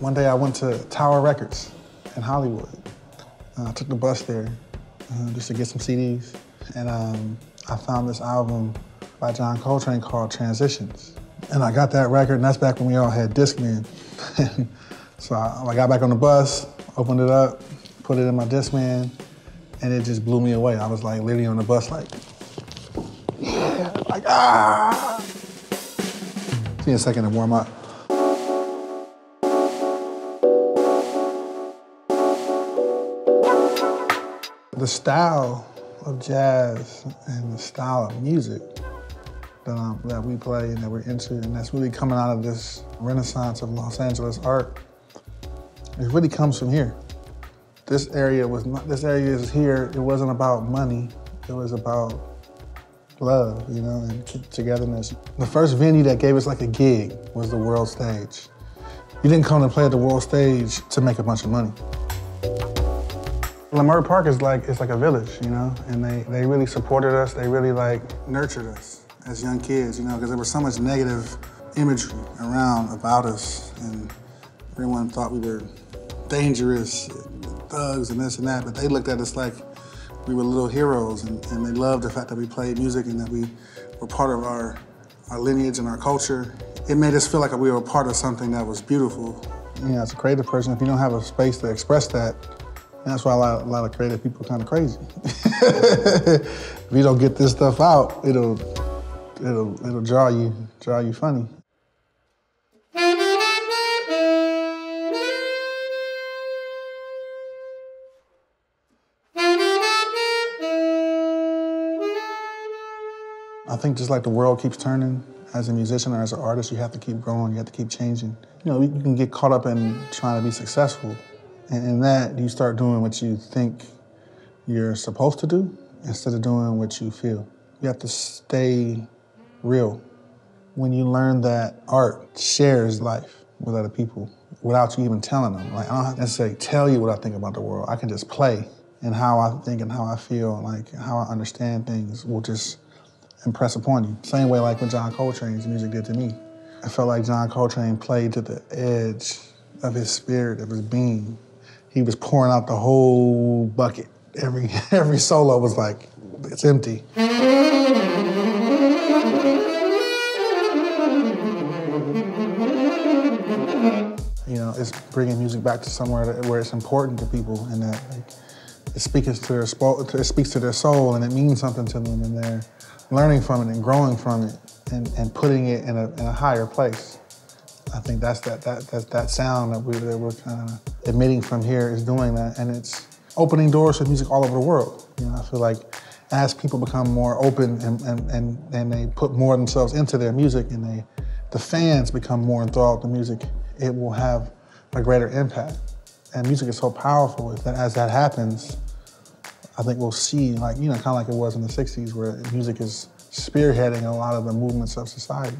One day I went to Tower Records in Hollywood. Uh, I took the bus there uh, just to get some CDs. And um, I found this album by John Coltrane called Transitions. And I got that record, and that's back when we all had Discman. so I, I got back on the bus, opened it up, put it in my Discman, and it just blew me away. I was like literally on the bus like, yeah, like ah. Give me a second to warm up. The style of jazz and the style of music that, um, that we play and that we're into, and that's really coming out of this renaissance of Los Angeles art, it really comes from here. This area was not, this area is here, it wasn't about money, it was about love, you know, and togetherness. The first venue that gave us like a gig was the World Stage. You didn't come to play at the World Stage to make a bunch of money. Leimert Park is like it's like a village, you know, and they, they really supported us. They really like nurtured us as young kids, you know, because there was so much negative imagery around about us, and everyone thought we were dangerous, thugs, and this and that. But they looked at us like we were little heroes, and, and they loved the fact that we played music and that we were part of our our lineage and our culture. It made us feel like we were part of something that was beautiful. You know, as a creative person, if you don't have a space to express that, that's why a lot, a lot of creative people are kind of crazy. if you don't get this stuff out, it'll it'll it'll draw you draw you funny. I think just like the world keeps turning, as a musician or as an artist, you have to keep growing, you have to keep changing. You know, you can get caught up in trying to be successful, and in that, you start doing what you think you're supposed to do instead of doing what you feel. You have to stay real. When you learn that art shares life with other people without you even telling them, like I don't necessarily tell you what I think about the world. I can just play, and how I think and how I feel, like how I understand things, will just impress upon you. Same way like when John Coltrane's music did to me. I felt like John Coltrane played to the edge of his spirit, of his being he was pouring out the whole bucket. Every every solo was like, it's empty. You know, it's bringing music back to somewhere that, where it's important to people and that like, it speaks to their it speaks to their soul and it means something to them and they're learning from it and growing from it and, and putting it in a, in a higher place. I think that's that that that, that sound that we that we're kind of emitting from here is doing that, and it's opening doors for music all over the world. You know, I feel like as people become more open and and and, and they put more themselves into their music, and they the fans become more enthralled with the music, it will have a greater impact. And music is so powerful that as that happens, I think we'll see like you know kind of like it was in the '60s, where music is spearheading a lot of the movements of society.